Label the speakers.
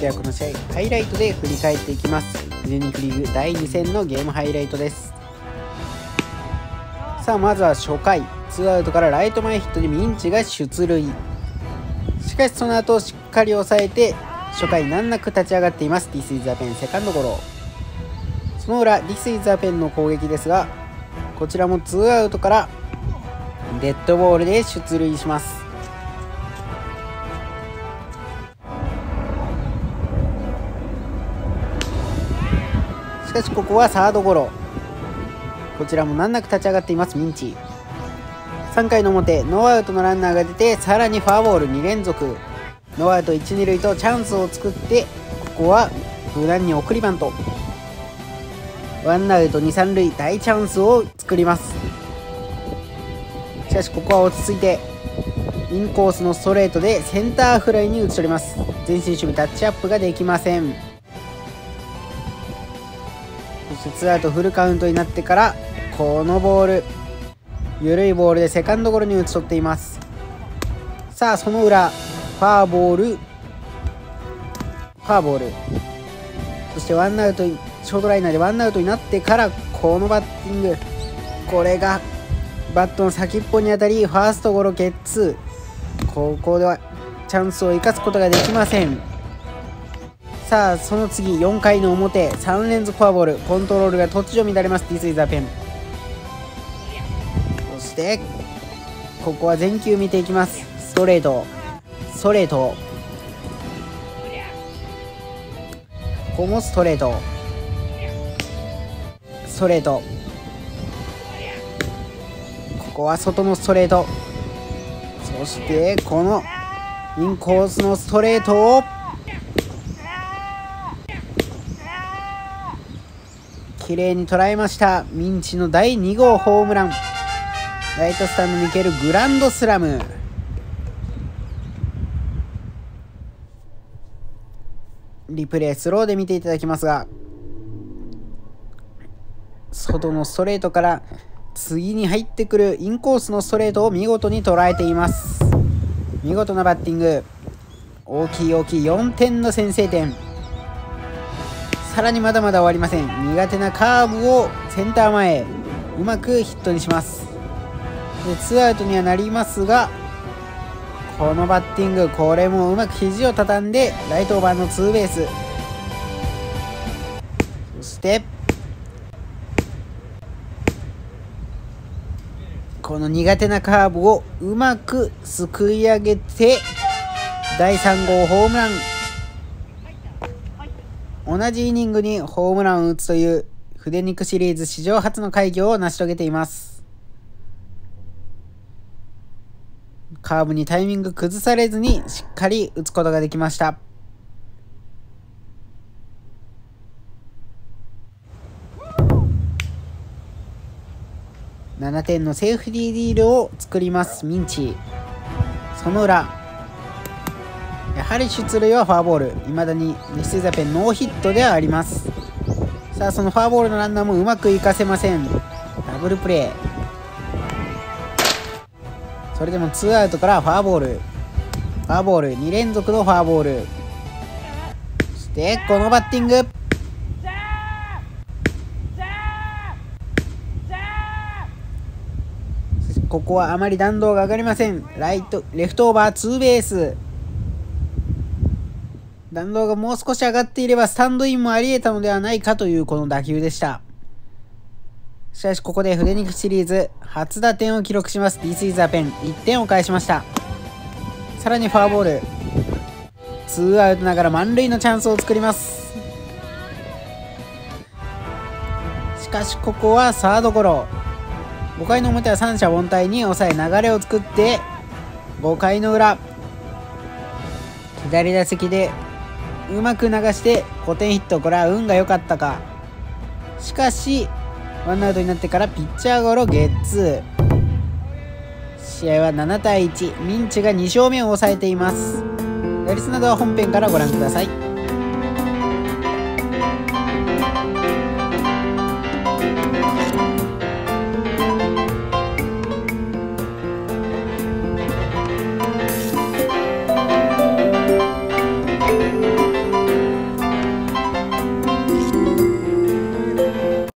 Speaker 1: ではこの試合ハイライトで振り返っていきます。フジニクリーグ第2戦のゲームハイライトです。さあまずは初回。ツーアウトからライト前ヒットでミンチが出塁。しかしその後しっかり抑えて初回難なく立ち上がっています。This is the pen セカンドゴロ。その裏 This is the pen の攻撃ですがこちらもツーアウトからデッドボールで出塁します。しかしここはサードゴロ。こちらも難なく立ち上がっていますミンチ。3回の表ノーアウトのランナーが出てさらにフォアボール2連続。ノーアウト1、2塁とチャンスを作ってここは無難に送りバント。ワンアウト2、3塁大チャンスを作ります。しかしここは落ち着いてインコースのストレートでセンターフライに打ち取ります。前進守備タッチアップができません。ツーアウトフルカウントになってからこのボール緩いボールでセカンドゴロに打ち取っています。さあその裏フォアボールフォアボール。そしてワンアウトショートライナーでワンアウトになってからこのバッティングこれがバットの先っぽに当たりファーストゴロゲッツー。ここではチャンスを生かすことができません。さあその次4回の表3連続フォアボールコントロールが突如乱れます This is the pen そしてここは全球見ていきます。ストレート。ストレート。ここもストレート。ストレート。ここは外のストレート。そしてこのインコースのストレート。を綺麗に捉えました。ミンチの第2号ホームラン。ライトスタンドに行けるグランドスラム。リプレイスローで見ていただきますが外のストレートから次に入ってくるインコースのストレートを見事に捉えています。見事なバッティング。大きい大きい4点の先制点。さらにまだまだ終わりません。苦手なカーブをセンター前へ。うまくヒットにします。でツーアウトにはなりますがこのバッティングこれもうまく肘を畳んでライトオーバーのツーベース。そしてこの苦手なカーブをうまくすくい上げて第3号ホームラン。同じイニングにホームランを打つという筆肉シリーズ史上初の快挙を成し遂げています。カーブにタイミング崩されずにしっかり打つことができました。7点のセーフティーディールを作りますミンチ。その裏やはり出塁はフォアボール。未だに西ザペンノーヒットではあります。さあそのフォアボールのランナーもうまくいかせません。ダブルプレー。それでもツーアウトからフォアボール。フォアボール。2連続のフォアボール。そしてこのバッティング。ここはあまり弾道が上がりません。ライトレフトオーバーツーベース。弾道がもう少し上がっていればスタンドインもあり得たのではないかというこの打球でした。しかしここで筆肉シリーズ初打点を記録します。This is a pen 1点を返しました。さらにフォアボール。ツーアウトながら満塁のチャンスを作ります。しかしここはサードゴロ。5回の表は三者凡退に抑え流れを作って5回の裏。左打席でうまく流して5点ヒットこれは運が良かったか。しかしワンアウトになってからピッチャーゴロゲッツー。試合は7対1ミンチが2勝目を抑えています。打率などは本編からご覧ください。